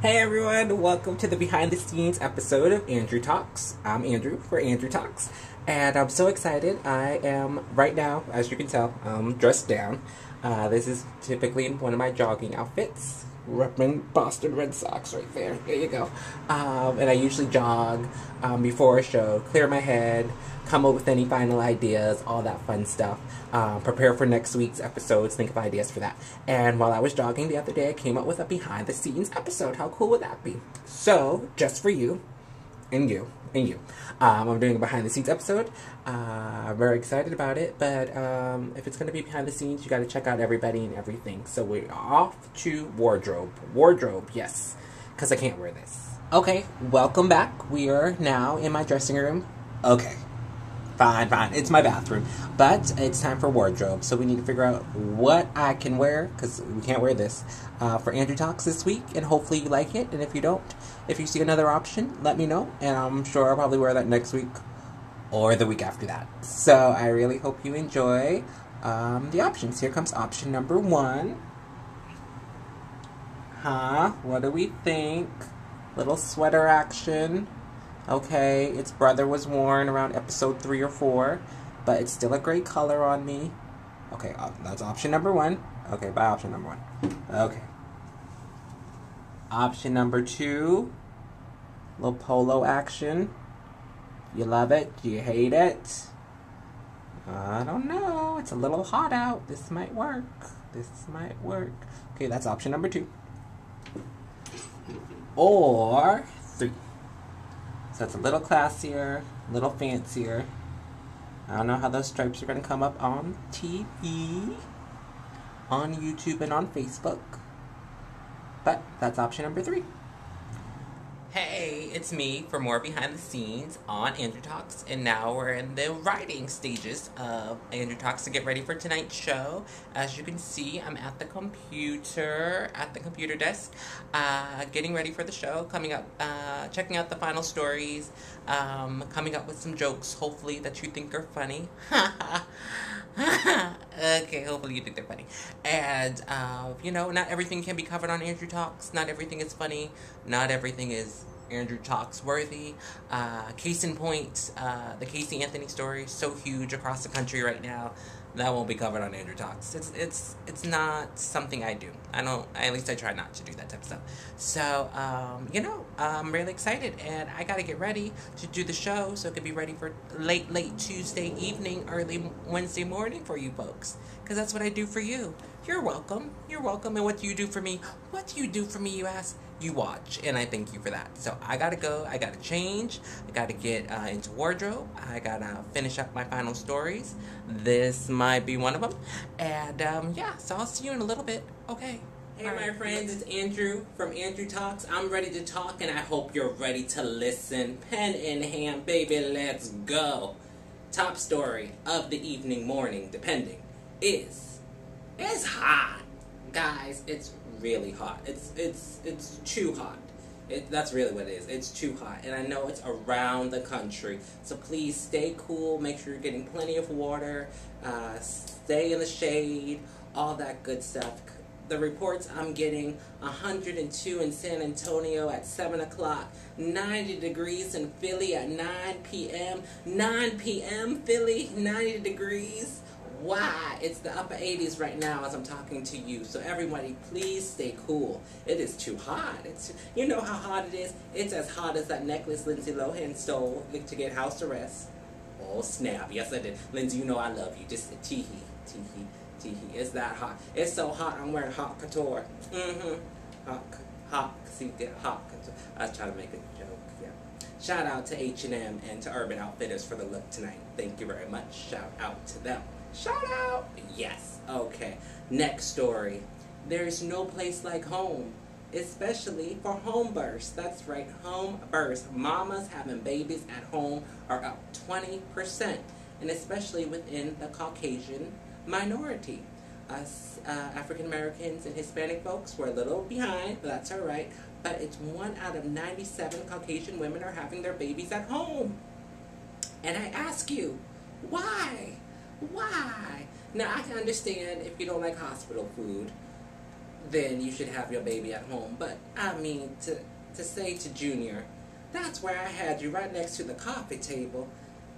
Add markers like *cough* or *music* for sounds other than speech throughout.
Hey everyone, welcome to the behind the scenes episode of Andrew Talks. I'm Andrew for Andrew Talks, and I'm so excited. I am right now, as you can tell, um, dressed down. Uh, this is typically one of my jogging outfits. Repping Boston Red Sox right there. There you go. Um, and I usually jog um, before a show, clear my head, come up with any final ideas, all that fun stuff. Um, prepare for next week's episodes, think of ideas for that. And while I was jogging the other day, I came up with a behind the scenes episode. How cool would that be? So, just for you, and you, and you. Um, I'm doing a behind the scenes episode. Uh, I'm very excited about it, but um, if it's going to be behind the scenes, you got to check out everybody and everything. So we're off to wardrobe. Wardrobe, yes, because I can't wear this. Okay, welcome back. We are now in my dressing room. Okay, fine, fine. It's my bathroom, but it's time for wardrobe. So we need to figure out what I can wear because we can't wear this uh, for Andrew Talks this week, and hopefully you like it. And if you don't, if you see another option, let me know, and I'm sure I'll probably wear that next week or the week after that. So I really hope you enjoy um, the options. Here comes option number one. Huh? What do we think? Little sweater action. Okay, its brother was worn around episode three or four, but it's still a great color on me. Okay, uh, that's option number one. Okay, by option number one. Okay. Option number two. Little polo action. You love it? Do you hate it? I don't know. It's a little hot out. This might work. This might work. Okay, that's option number two. Or. So it's a little classier, a little fancier. I don't know how those stripes are going to come up on TV, on YouTube, and on Facebook. But that's option number three. Hey, it's me for more behind the scenes on Andrew Talks, and now we're in the writing stages of Andrew Talks to get ready for tonight's show. As you can see, I'm at the computer, at the computer desk, uh, getting ready for the show, coming up, uh, checking out the final stories, um, coming up with some jokes, hopefully, that you think are funny. *laughs* *laughs* okay, hopefully you think they're funny. And, uh, you know, not everything can be covered on Andrew Talks. Not everything is funny. Not everything is Andrew Talks worthy. Uh, case in point, uh, the Casey Anthony story so huge across the country right now. That won't be covered on Andrew Talks. It's it's it's not something I do. I don't. At least I try not to do that type of stuff. So um, you know, I'm really excited, and I gotta get ready to do the show so it could be ready for late late Tuesday evening, early Wednesday morning for you folks. Because that's what I do for you. You're welcome. You're welcome. And what do you do for me? What do you do for me? You ask you watch, and I thank you for that. So I gotta go. I gotta change. I gotta get uh, into wardrobe. I gotta finish up my final stories. This might be one of them. And um, yeah, so I'll see you in a little bit. Okay. Hey, All my right. friends, it's Andrew from Andrew Talks. I'm ready to talk, and I hope you're ready to listen. Pen in hand, baby, let's go. Top story of the evening, morning, depending, is it's hot, guys. It's really hot. It's it's it's too hot. It, that's really what it is. It's too hot, and I know it's around the country. So please stay cool. Make sure you're getting plenty of water. Uh, stay in the shade. All that good stuff. The reports I'm getting: 102 in San Antonio at 7 o'clock, 90 degrees in Philly at 9 p.m. 9 p.m. Philly, 90 degrees. Why? It's the upper 80s right now as I'm talking to you. So everybody, please stay cool. It is too hot. It's you know how hot it is. It's as hot as that necklace Lindsay Lohan stole to get house arrest. Oh snap! Yes, I did. Lindsay, you know I love you. Just tee hee, tee hee. It's that hot. It's so hot. I'm wearing hot couture. Mm-hmm. Hot, hot. See, the hot couture. I was trying to make a joke. Yeah. Shout out to H&M and to Urban Outfitters for the look tonight. Thank you very much. Shout out to them. Shout out. Yes. Okay. Next story. There's no place like home, especially for home births. That's right, home births. Mamas having babies at home are up 20%, and especially within the Caucasian minority. Us uh, African Americans and Hispanic folks were a little behind, but that's all right. But it's one out of 97 Caucasian women are having their babies at home. And I ask you, why? Why? Now, I can understand if you don't like hospital food. then you should have your baby at home. But I mean, to to say to Junior, that's where I had you right next to the coffee table.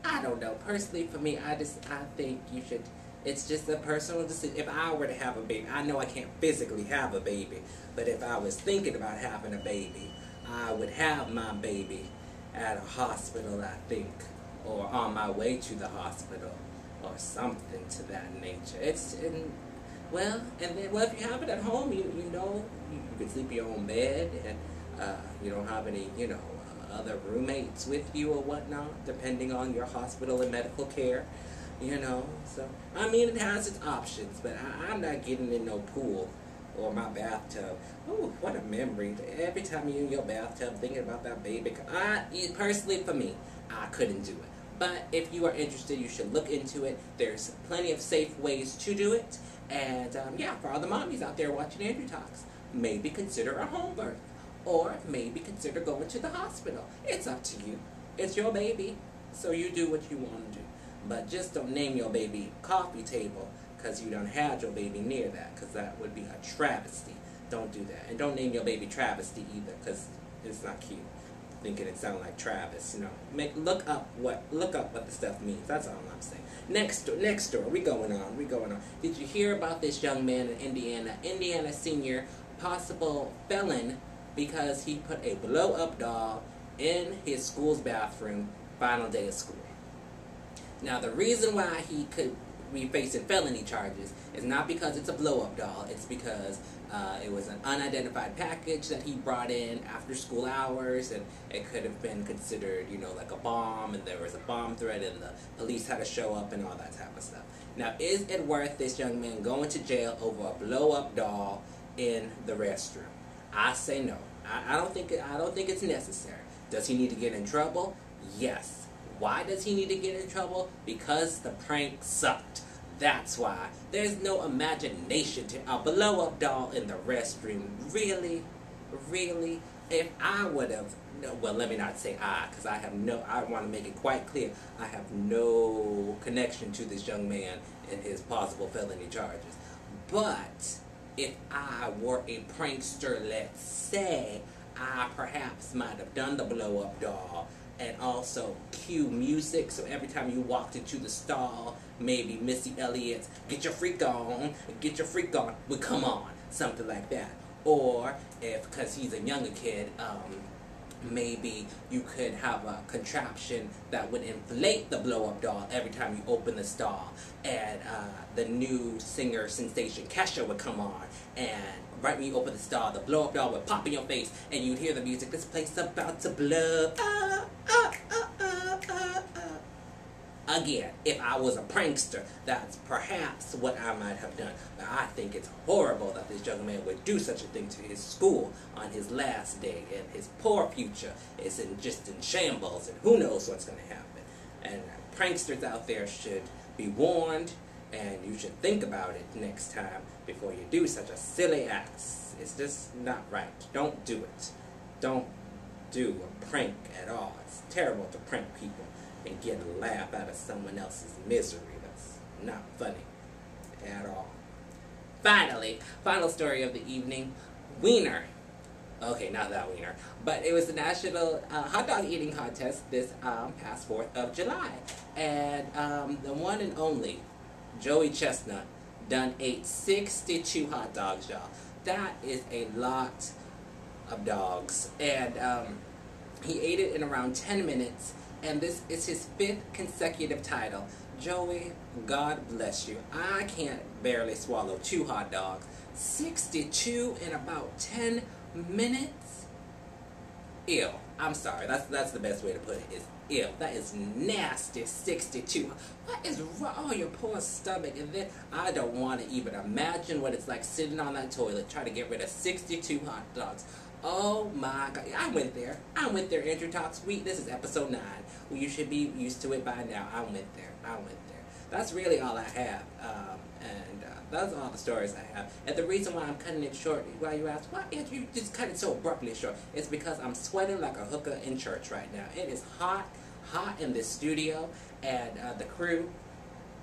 I don't know. Personally, for me, I just I think you should. It's just a personal decision. If I were to have a baby, I know I can't physically have a baby, but if I was thinking about having a baby, I would have my baby at a hospital, I think, or on my way to the hospital, or something to that nature. It's in, well, and then well, if you have it at home, you you know you, you can sleep in your own bed, and uh, you don't have any you know other roommates with you or whatnot, depending on your hospital and medical care. You know, so I mean, it has its options, but I, I'm not getting in no pool or my bathtub. Oh, what a memory! Every time you're in your bathtub thinking about that baby. I personally, for me, I couldn't do it. But if you are interested, you should look into it. There's plenty of safe ways to do it. And um, yeah, for all the mommies out there watching Andrew Talks, maybe consider a home birth or maybe consider going to the hospital. It's up to you. It's your baby, so you do what you want to do. But just don't name your baby coffee table because you don't have your baby near that because that would be a travesty. Don't do that. And don't name your baby Travesty either because it's not cute. Thinking it sounds like Travis, you know. Make look up what look up what the stuff means. That's all I'm saying. Next door next story. We going on. We going on. Did you hear about this young man in Indiana? Indiana senior, possible felon because he put a blow up doll in his school's bathroom final day of school. Now, the reason why he could be facing felony charges It's not because it's a blow up doll, it's because uh, it was an unidentified package that he brought in after school hours, and it could have been considered, you know, like a bomb, and there was a bomb threat, and the police had to show up, and all that type of stuff. Now, is it worth this young man going to jail over a blow up doll in the restroom? I say no. I, I don't think I don't think it's necessary. Does he need to get in trouble? Yes. Why does he need to get in trouble? Because the prank sucked. That's why. There's no imagination to a blow up doll in the restroom. Really? Really? If I would have, no, well, let me not say I, because I have no, I want to make it quite clear, I have no connection to this young man and his possible felony charges. But if I were a prankster, let's say, I perhaps might have done the blow up doll and also cue music. So every time you walked into the stall, maybe Missy Elliott's "Get Your Freak On," "Get Your Freak On" would come on, something like that. Or if, because he's a younger kid, um, maybe you could have a contraption that would inflate the blow up doll every time you open the stall. And uh, the new singer sensation Kesha would come on. And right when you open the stall, the blow up doll would pop in your face. And you'd hear the music, this place about to blow. Ah, Again, if I was a prankster, that's perhaps what I might have done. But I think it's horrible that this young man would do such a thing to his school on his last day, and his poor future is in just in shambles, and who knows what's going to happen. And pranksters out there should be warned, and you should think about it next time before you do such a silly act. It's just not right. Don't do it. Don't do a prank at all. It's terrible to prank people and get a laugh out of someone else's misery. That's not funny at all. Finally, final story of the evening Wiener. Okay, not that wiener, but it was the national uh, hot dog eating contest this um, past 4th of July. And um, the one and only Joey Chestnut done ate 62 hot dogs, y'all. That is a lot of dogs. And um, he ate it in around 10 minutes and this is his fifth consecutive title. Joey, God bless you. I can't barely swallow two hot dogs. 62 in about 10 minutes? Ew. I'm sorry. That's that's the best way to put it. Is ew. That is nasty. 62. What is wrong? Oh, your poor stomach. And then I don't want to even imagine what it's like sitting on that toilet trying to get rid of 62 hot dogs. Oh my god. I went there. I went there, Andrew Talks Week. This is episode 9. Well, you should be used to it by now. I went there. I went there. That's really all I have. Um, and uh, that's all the stories I have. And the reason why I'm cutting it short, why you ask, why Andrew you just cut it so abruptly short? It's because I'm sweating like a hooker in church right now. It is hot, hot in this studio. And uh, the crew,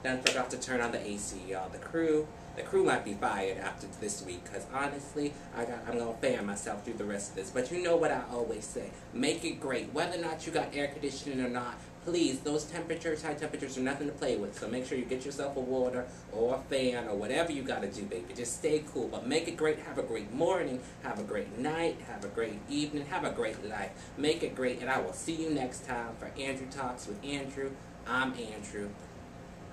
then forgot to turn on the AC, y'all. The crew the crew might be fired after this week because honestly, I got, I'm going to fan myself through the rest of this. But you know what I always say make it great. Whether or not you got air conditioning or not, please, those temperatures, high temperatures, are nothing to play with. So make sure you get yourself a water or a fan or whatever you got to do, baby. Just stay cool. But make it great. Have a great morning. Have a great night. Have a great evening. Have a great life. Make it great. And I will see you next time for Andrew Talks with Andrew. I'm Andrew.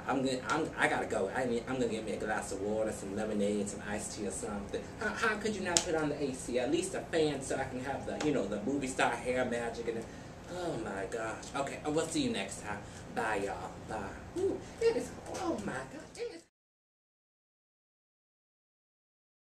I'm gonna, I'm, I gotta go. I mean, I'm gonna get me a glass of water, some lemonade, some iced tea or something. How, how could you not put on the AC? At least a fan so I can have the, you know, the movie star hair magic and oh my gosh. Okay, uh, we'll see you next time. Bye, y'all. Bye. Ooh, it is, oh my is